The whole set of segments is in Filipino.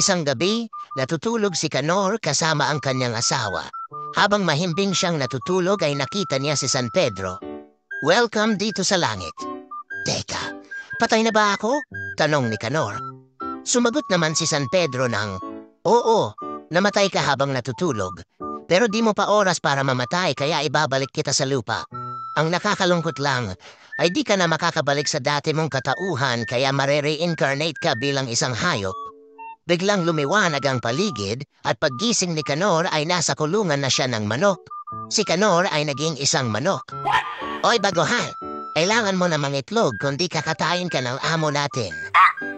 Isang gabi, natutulog si Canor kasama ang kanyang asawa. Habang mahimbing siyang natutulog ay nakita niya si San Pedro. Welcome dito sa langit. Teka, patay na ba ako? Tanong ni Canor. Sumagot naman si San Pedro ng, Oo, namatay ka habang natutulog. Pero di mo pa oras para mamatay kaya ibabalik kita sa lupa. Ang nakakalungkot lang ay di ka na makakabalik sa dati mong katauhan kaya marere-incarnate ka bilang isang hayop. Biglang lumiwanag ang paligid at paggising ni Kanor ay nasa kulungan na siya ng manok. Si Kanor ay naging isang manok. Oy baguhan, kailangan mo na mangitlog kundi kakatayin ka ng amo natin.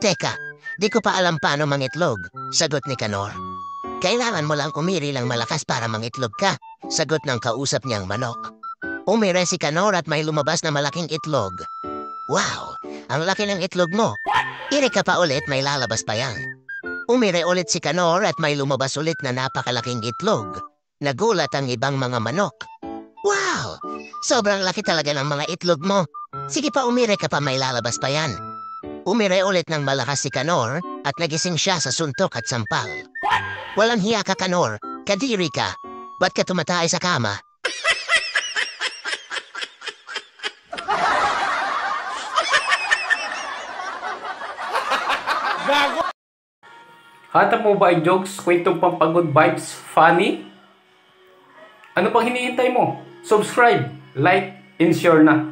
Teka, di ko pa alam paano mangitlog, sagot ni Kanor. Kailangan mo lang umiri lang malakas para mangitlog ka, sagot ng kausap niyang manok. Umire si Kanor at may lumabas na malaking itlog. Wow, ang laki ng itlog mo. Iri ka pa ulit, may lalabas pa yan. Umire ulit si Kanor at may lumabas ulit na napakalaking itlog. Nagulat ang ibang mga manok. Wow! Sobrang laki talaga ng mga itlog mo. Sige pa umire ka pa may lalabas pa yan. Umire ulit ng malakas si Kanor at nagising siya sa suntok at sampal. Walang hiya ka Kanor, kadiri ka. Ba't ka tumatay sa kama? Hanap mo ba ay jokes, kwentong pampagod vibes, funny? Ano pang hinihintay mo? Subscribe, like, and share na.